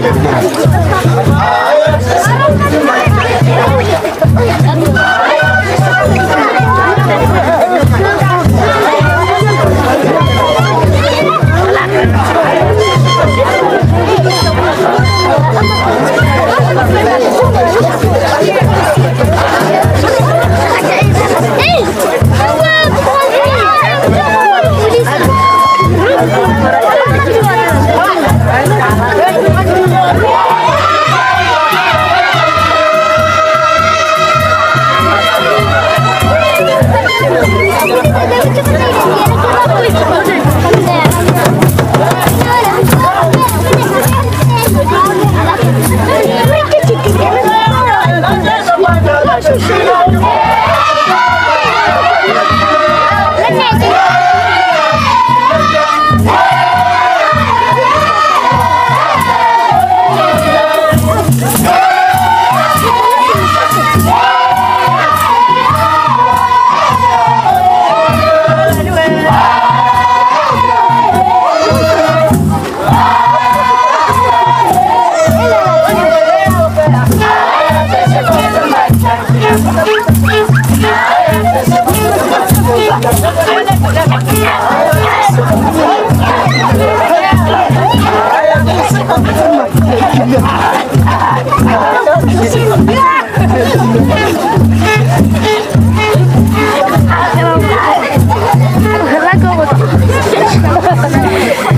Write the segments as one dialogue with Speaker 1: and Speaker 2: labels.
Speaker 1: Thank you. Lagu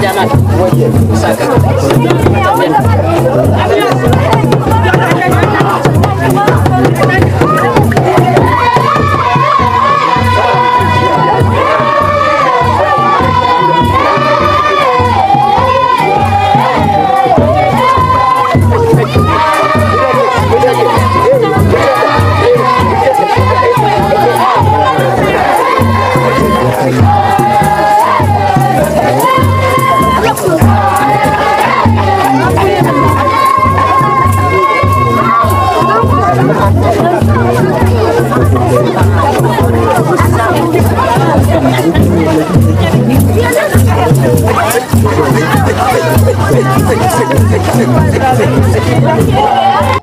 Speaker 1: Jangan, wajib, usahakan. Thank you.